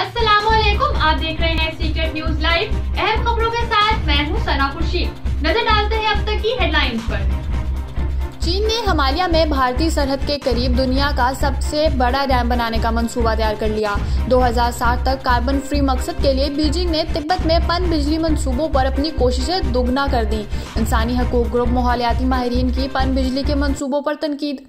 असलकुम आप देख रहे हैं सीक्रेट न्यूज़ लाइव अहम खबरों के साथ मैं हूँ सना खुर्शीद। नज़र डालते हैं अब तक की हेडलाइंस पर। चीन ने हमालिया में भारतीय सरहद के करीब दुनिया का सबसे बड़ा डैम बनाने का मंसूबा तैयार कर लिया। 2060 तक कार्बन फ्री मकसद के लिए बीजिंग ने तिब्बत में पन बिजली मंसूबों पर अपनी कोशिशें दुगना कर दी। इंसानी हकूक ग्रुप माहौलियाती माहरीन की पन बिजली के मंसूबों पर तनकीद।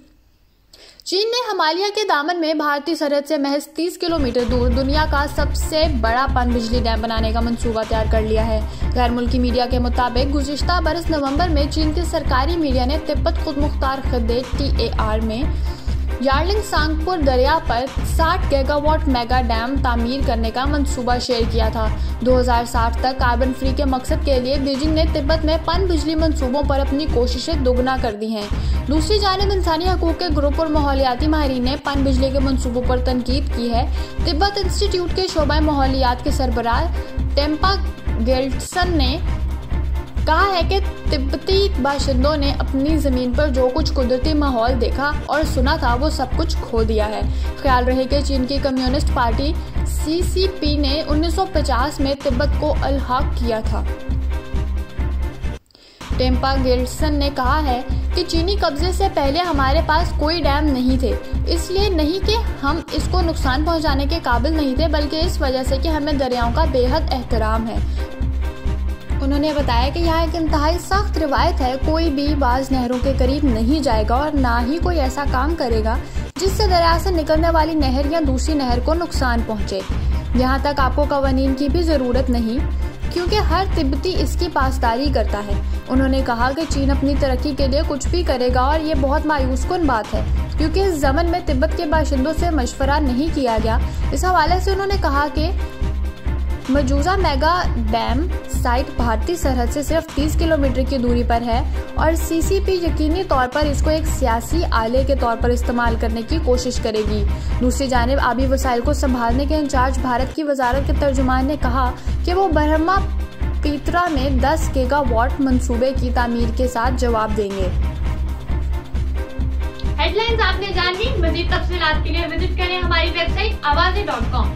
चीन ने हमालिया के दामन में भारतीय सरहद से महज 30 किलोमीटर दूर दुनिया का सबसे बड़ा पन बिजली डैम बनाने का मंसूबा तैयार कर लिया है। गैर मुल्की मीडिया के मुताबिक गुजश्ता बरस नवंबर में चीन के सरकारी मीडिया ने तिब्बत खुद मुख्तार खदे टीएआर में यार्लिंग सांगपुर दरिया पर 60 गीगावाट मेगा डैम तामीर करने का मंसूबा शेयर किया था। 2060 तक कार्बन फ्री के मकसद के लिए बीजिंग ने तिब्बत में पन बिजली मंसूबों पर अपनी कोशिशें दोगुना कर दी हैं। दूसरी जानब इंसानी हकूक के ग्रुप और माहौलियाती माहरीन ने पन बिजली के मनसूबों पर तनकीद की है। तिब्बत इंस्टीट्यूट के शोबा माहौलियात के सरबराह टेम्पा गेल्टसन ने कहा है कि तिब्बती बाशिंदों ने अपनी ज़मीन पर जो कुछ कुदरती माहौल देखा और सुना था, वो सब कुछ खो दिया है। ख्याल रहे कि चीन की कम्युनिस्ट पार्टी सीसीपी ने 1950 में तिब्बत को अलहाक किया था। टेम्पा गिल्सन ने कहा है कि चीनी कब्जे से पहले हमारे पास कोई डैम नहीं थे, इसलिए नहीं कि हम इसको नुकसान पहुँचाने के काबिल नहीं थे, बल्कि इस वजह से कि हमें दरियाओं का बेहद एहतराम है। उन्होंने बताया कि यहाँ एक इंतहाई सख्त रिवायत है, कोई भी बाज नहरों के करीब नहीं जाएगा और ना ही कोई ऐसा काम करेगा जिससे दरिया से निकलने वाली नहर या दूसरी नहर को नुकसान पहुँचे। यहाँ तक आपको कवानीन की भी ज़रूरत नहीं, क्योंकि हर तिब्बती इसकी पासदारी करता है। उन्होंने कहा कि चीन अपनी तरक्की के लिए कुछ भी करेगा और ये बहुत मायूस कन बात है, क्योंकि इस जमन में तिब्बत के बाशिंदों से मशवरा नहीं किया गया। इस हवाले से उन्होंने कहा कि मौजूदा मेगा डैम साइट भारतीय सरहद से सिर्फ़ 30 किलोमीटर की दूरी पर है और सीसीपी यकीनी तौर पर इसको एक सियासी आले के तौर पर इस्तेमाल करने की कोशिश करेगी। दूसरी जानब, आबी वसाइल को संभालने के इंचार्ज भारत की वजारत के तर्जुमान ने कहा कि वो बरहमा पीतरा में 10 गीगावाट मंसूबे की तामीर के साथ जवाब देंगे। हेडलाइंस आपने जान ली। मजीद के लिए विज़िट करें हमारी वेबसाइट आवाजे डॉट कॉम।